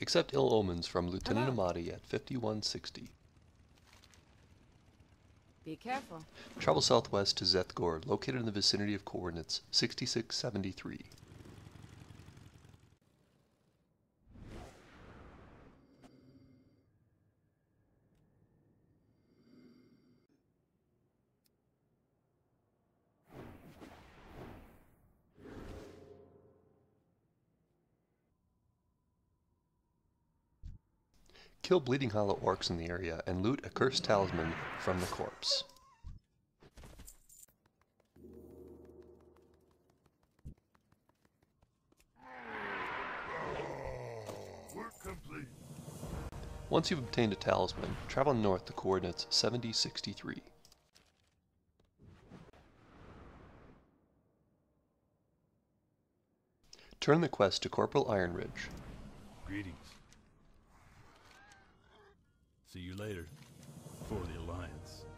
Accept ill omens from Lieutenant Amadi at 5160. Be careful. Travel southwest to Zeth'Gor, located in the vicinity of coordinates 6673. Kill Bleeding Hollow orcs in the area and loot a cursed talisman from the corpse. Once you've obtained a talisman, travel north to coordinates 7063. Turn the quest to Corporal Ironridge. Greetings. See you later. For the Alliance.